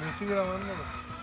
Mümkün gram anlamadım.